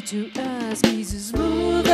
to ask me to smooth.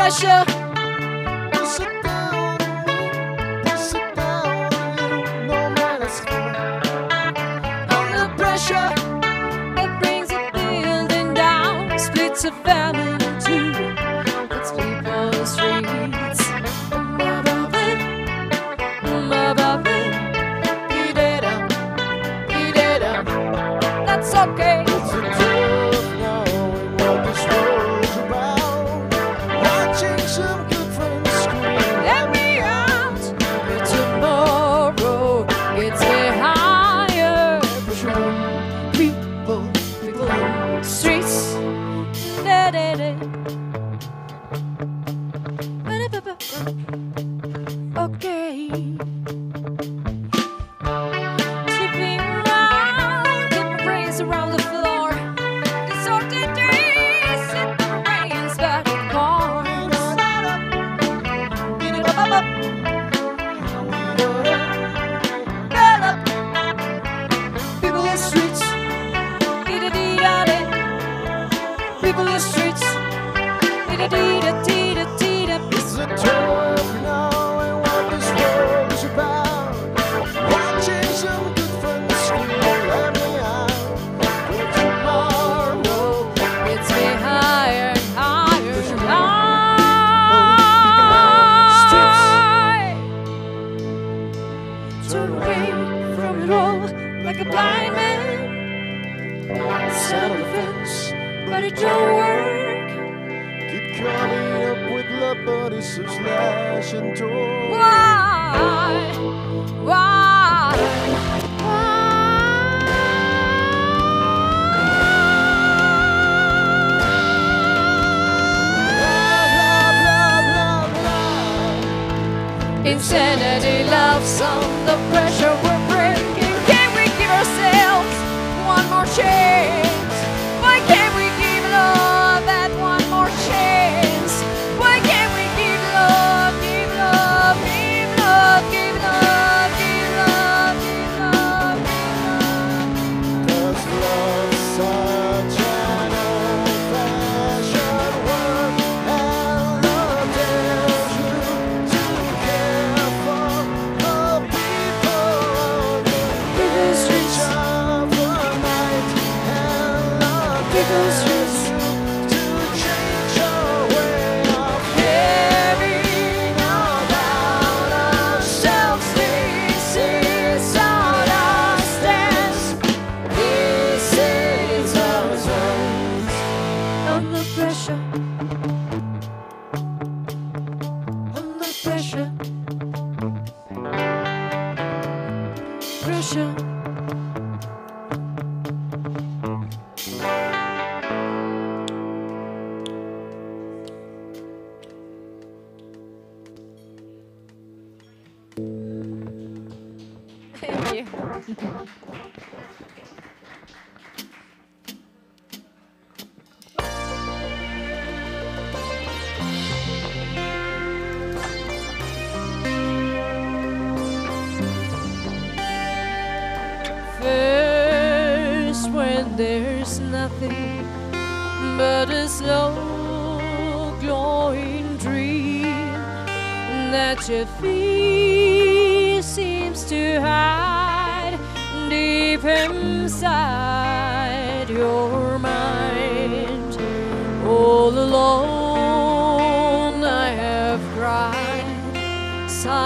pressure. Insanity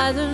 silent tears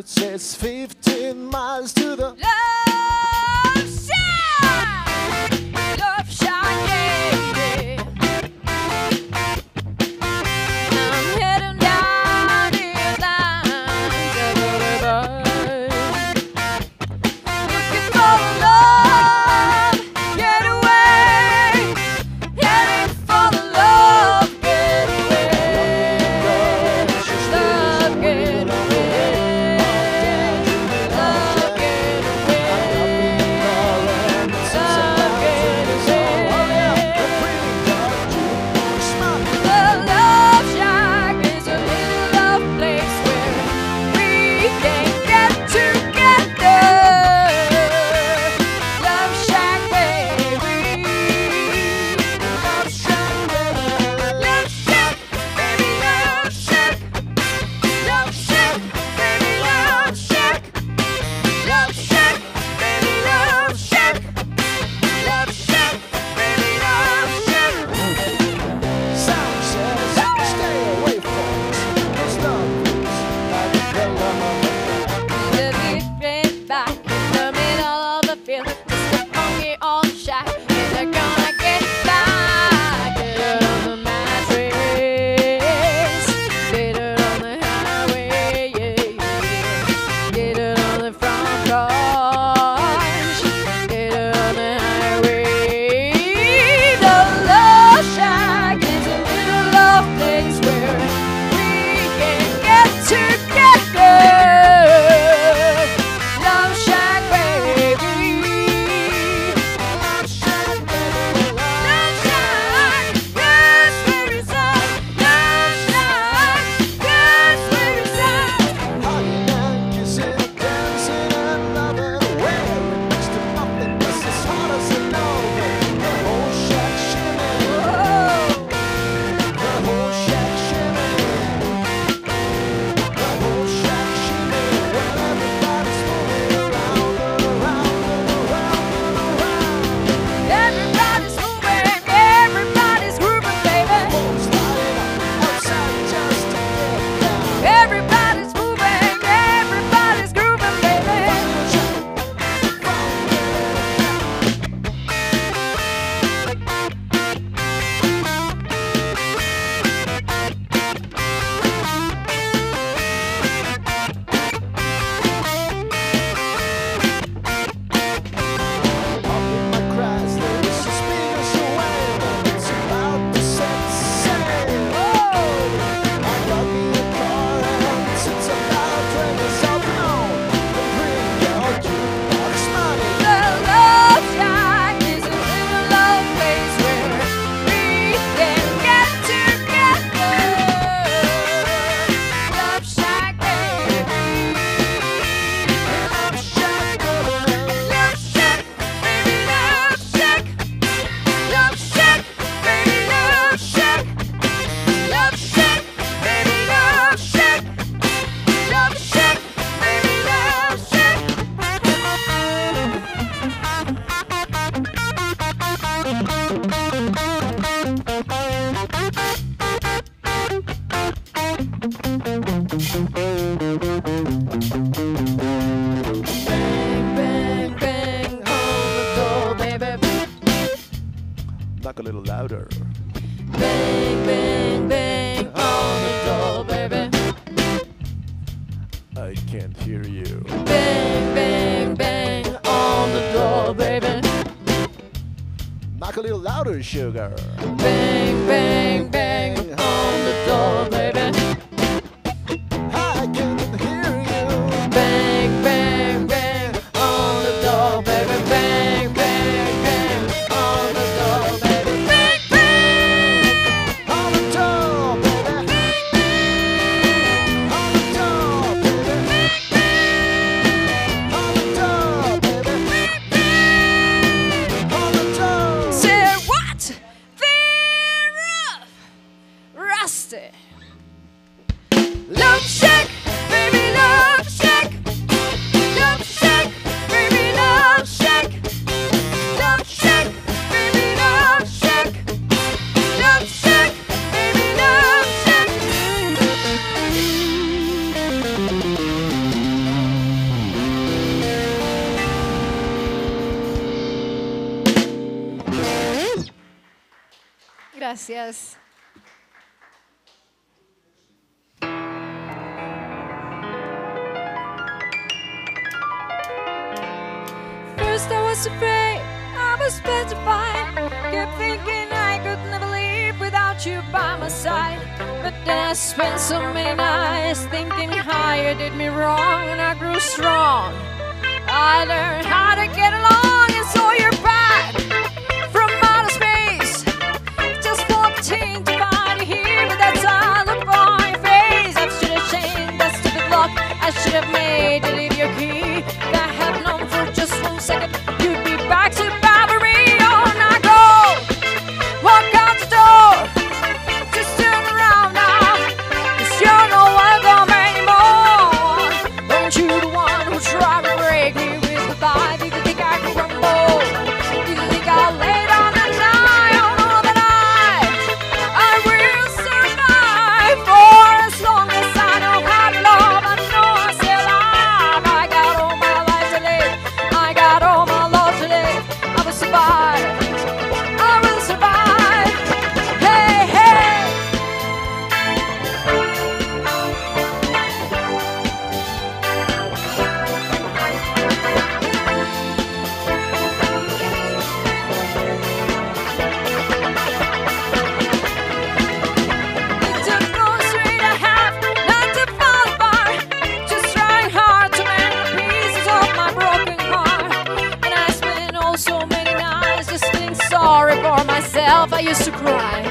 It's says 15 miles to the left. knock a little louder. Bang, bang, bang ah. on the door, baby. I can't hear you. Bang, bang, bang on the door, baby. Knock a little louder, sugar. Bang, bang, bang on the door, baby. yes. First I was afraid, I was petrified Kept thinking I could never live without you by my side. But then I spent so many nights thinking how you did me wrong And I grew strong. I learned how to get along and so you have made to leave your key. I have known for just one second. I used to cry.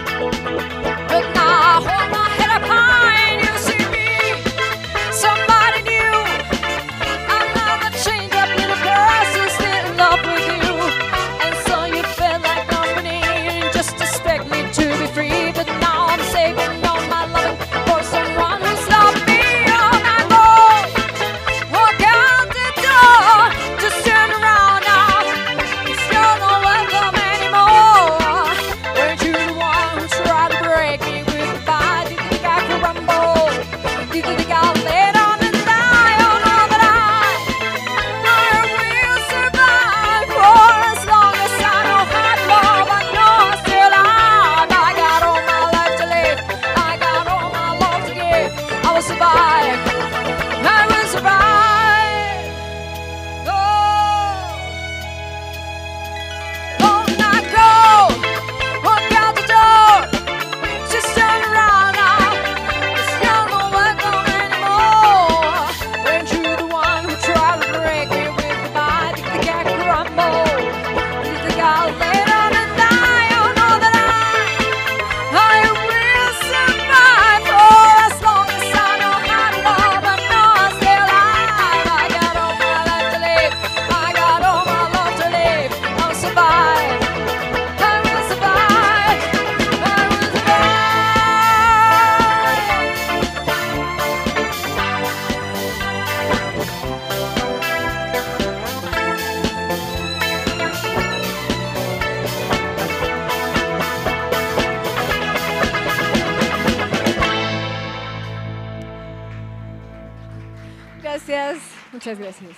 muchas gracias.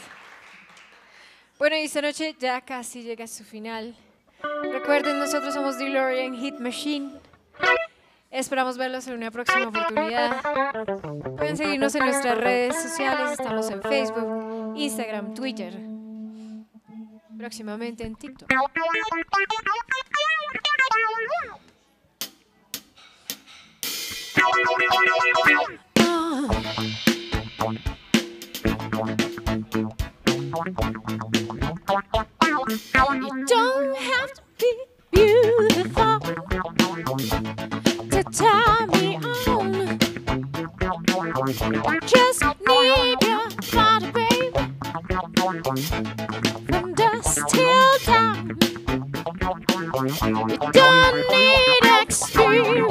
Bueno, y esta noche ya casi llega a su final. Recuerden, nosotros somos DeLorean Hit Machine. Esperamos verlos en una próxima oportunidad. Pueden seguirnos en nuestras redes sociales. Estamos en Facebook, Instagram, Twitter. Próximamente en TikTok. You don't have to be beautiful to turn me on. Just need your body, babe, from dusk till dawn. You don't need experience.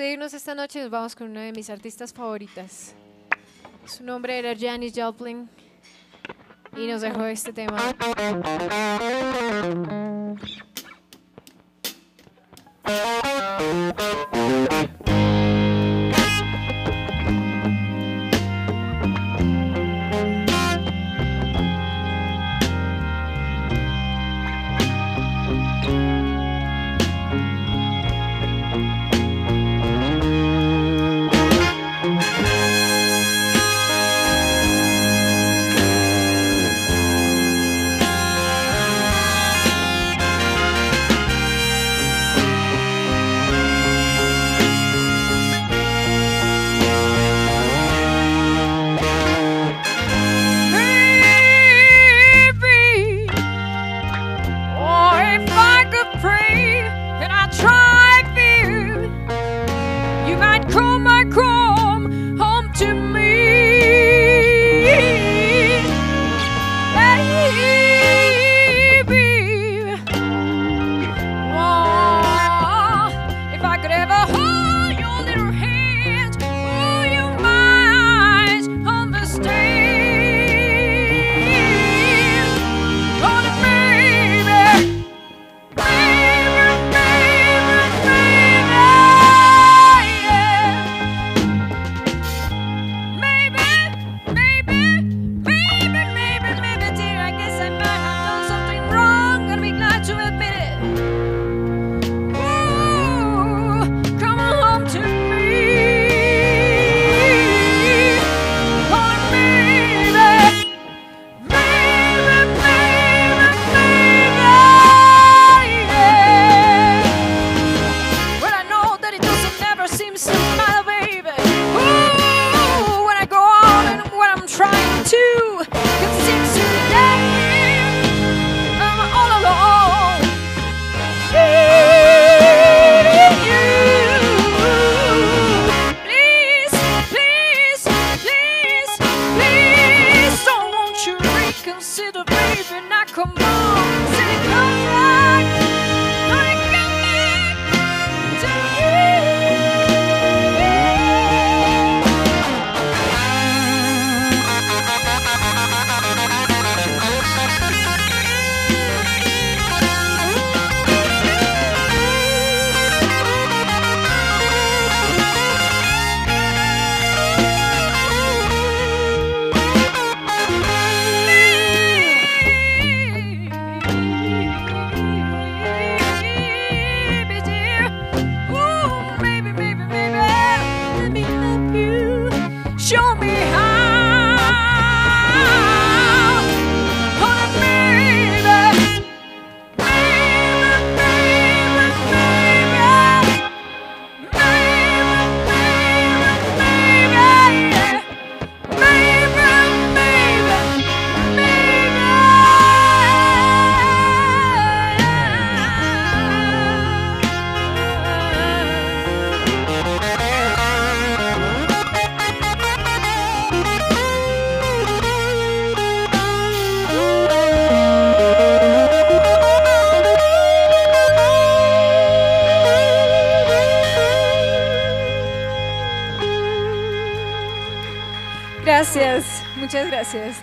de irnos esta noche, nos vamos con una de mis artistas favoritas. Su nombre era Janis Joplin y nos dejó este tema.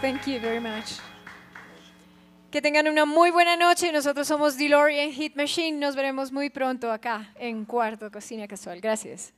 Thank you very much. Que tengan una muy buena noche. Nosotros somos DeLorean Hit Machine. Nos veremos muy pronto acá en Cuarto Cocina Casual. Gracias.